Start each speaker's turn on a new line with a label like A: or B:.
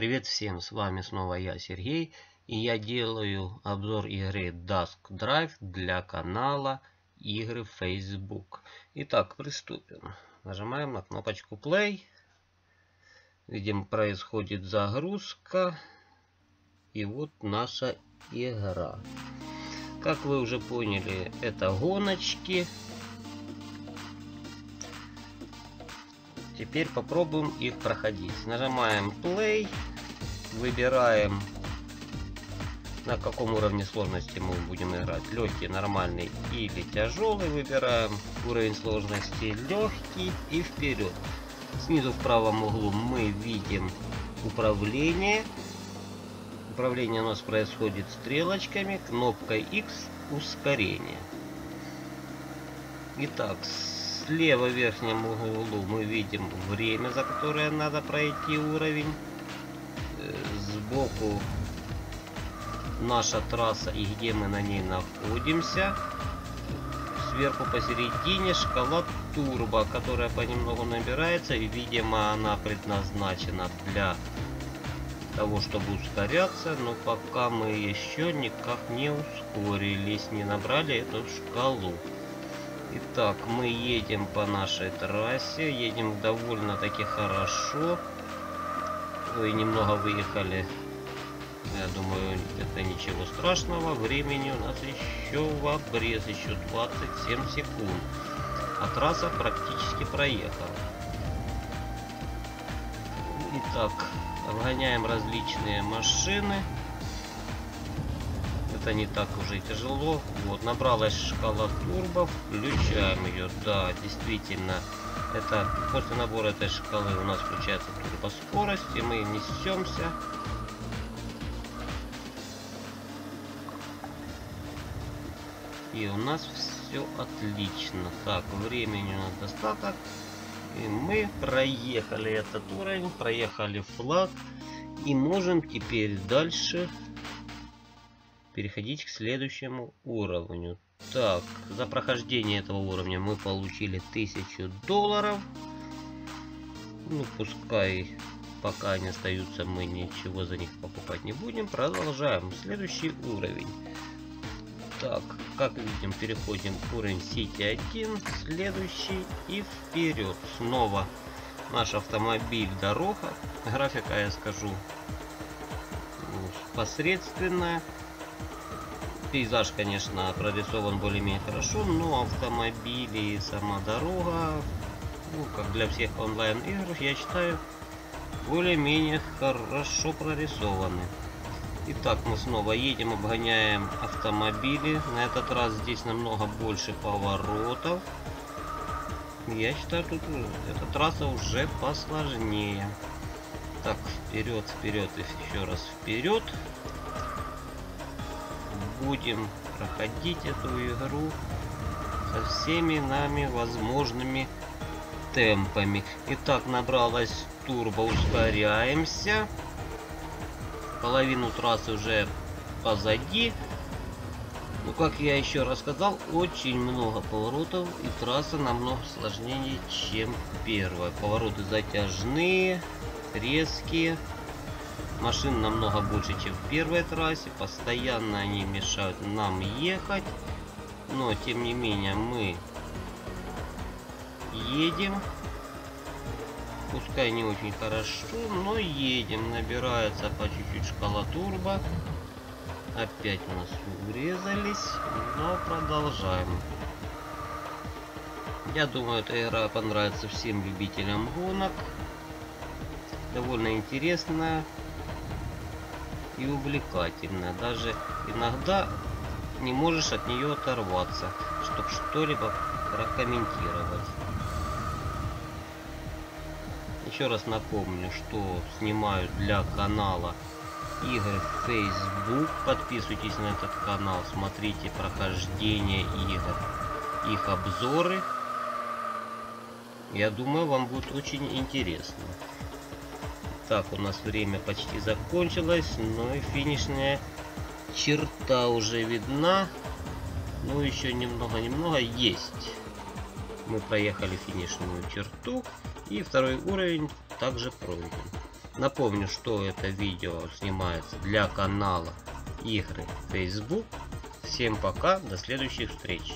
A: Привет всем, с вами снова я, Сергей, и я делаю обзор игры Dusk Drive для канала игры Facebook. Итак, приступим. Нажимаем на кнопочку Play. Видим, происходит загрузка. И вот наша игра. Как вы уже поняли, это гоночки. Теперь попробуем их проходить. Нажимаем play, выбираем на каком уровне сложности мы будем играть. Легкий, нормальный или тяжелый. Выбираем уровень сложности легкий и вперед. Снизу в правом углу мы видим управление. Управление у нас происходит стрелочками, кнопкой X ускорение. Итак, слева в верхнем углу мы видим время, за которое надо пройти уровень. Э, сбоку наша трасса и где мы на ней находимся. Сверху посередине шкала турбо, которая понемногу набирается. И, видимо, она предназначена для того, чтобы ускоряться. Но пока мы еще никак не ускорились, не набрали эту шкалу. Итак, мы едем по нашей трассе. Едем довольно-таки хорошо. Ой, немного выехали. Я думаю, это ничего страшного. Времени у нас еще в обрез. Еще 27 секунд. А трасса практически проехала. Итак, обгоняем различные машины это не так уже и тяжело. Вот, набралась шкала турбо, включаем ее. Да, действительно, это после набора этой шкалы у нас включается турбо скорость, и мы несемся. И у нас все отлично. Так, времени у нас достаток. И мы проехали этот уровень, проехали флаг. И можем теперь дальше переходить к следующему уровню. Так, за прохождение этого уровня мы получили 1000 долларов. Ну, пускай пока они остаются, мы ничего за них покупать не будем. Продолжаем. Следующий уровень. Так, как видим, переходим к уровень Сити 1. Следующий и вперед. Снова наш автомобиль дорога. Графика, я скажу, ну, посредственная. Пейзаж, конечно, прорисован более-менее хорошо, но автомобили и сама дорога, ну, как для всех онлайн-игр, я считаю, более-менее хорошо прорисованы. Итак, мы снова едем, обгоняем автомобили. На этот раз здесь намного больше поворотов. Я считаю, тут эта трасса уже посложнее. Так, вперед, вперед и еще раз вперед будем проходить эту игру со всеми нами возможными темпами. Итак, набралась турбо, ускоряемся. Половину трассы уже позади. Ну, как я еще рассказал, очень много поворотов и трасса намного сложнее, чем первая. Повороты затяжные, резкие. Машин намного больше, чем в первой трассе. Постоянно они мешают нам ехать. Но, тем не менее, мы едем. Пускай не очень хорошо, но едем. Набирается по чуть-чуть шкала турбо. Опять у нас урезались, но продолжаем. Я думаю, эта игра понравится всем любителям гонок. Довольно интересная и увлекательная. Даже иногда не можешь от нее оторваться, чтобы что-либо прокомментировать. Еще раз напомню, что снимаю для канала игры в Facebook. Подписывайтесь на этот канал, смотрите прохождение игр, их обзоры. Я думаю, вам будет очень интересно. Так, у нас время почти закончилось, но и финишная черта уже видна. Ну, еще немного-немного есть. Мы проехали финишную черту, и второй уровень также пройден. Напомню, что это видео снимается для канала Игры Facebook. Всем пока, до следующих встреч.